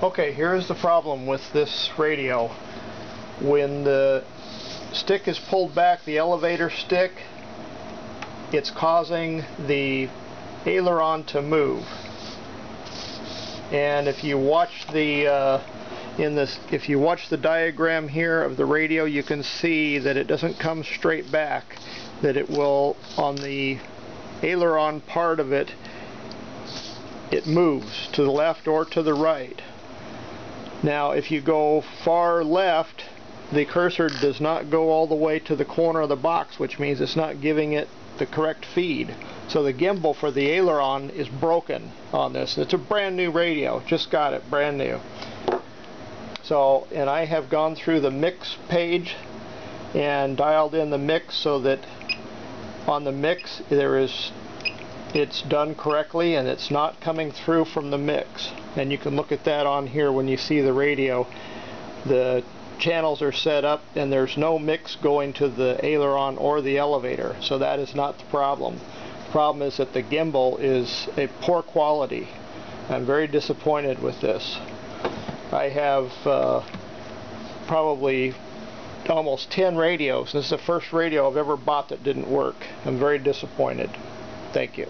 Okay, here's the problem with this radio. When the stick is pulled back, the elevator stick, it's causing the aileron to move. And if you watch the uh, in this, if you watch the diagram here of the radio, you can see that it doesn't come straight back. That it will on the aileron part of it, it moves to the left or to the right. Now if you go far left the cursor does not go all the way to the corner of the box which means it's not giving it the correct feed. So the gimbal for the aileron is broken on this. It's a brand new radio, just got it, brand new. So, and I have gone through the mix page and dialed in the mix so that on the mix there is it's done correctly and it's not coming through from the mix. And you can look at that on here when you see the radio. The channels are set up and there's no mix going to the aileron or the elevator so that is not the problem. The problem is that the gimbal is a poor quality. I'm very disappointed with this. I have uh, probably almost 10 radios. This is the first radio I've ever bought that didn't work. I'm very disappointed. Thank you.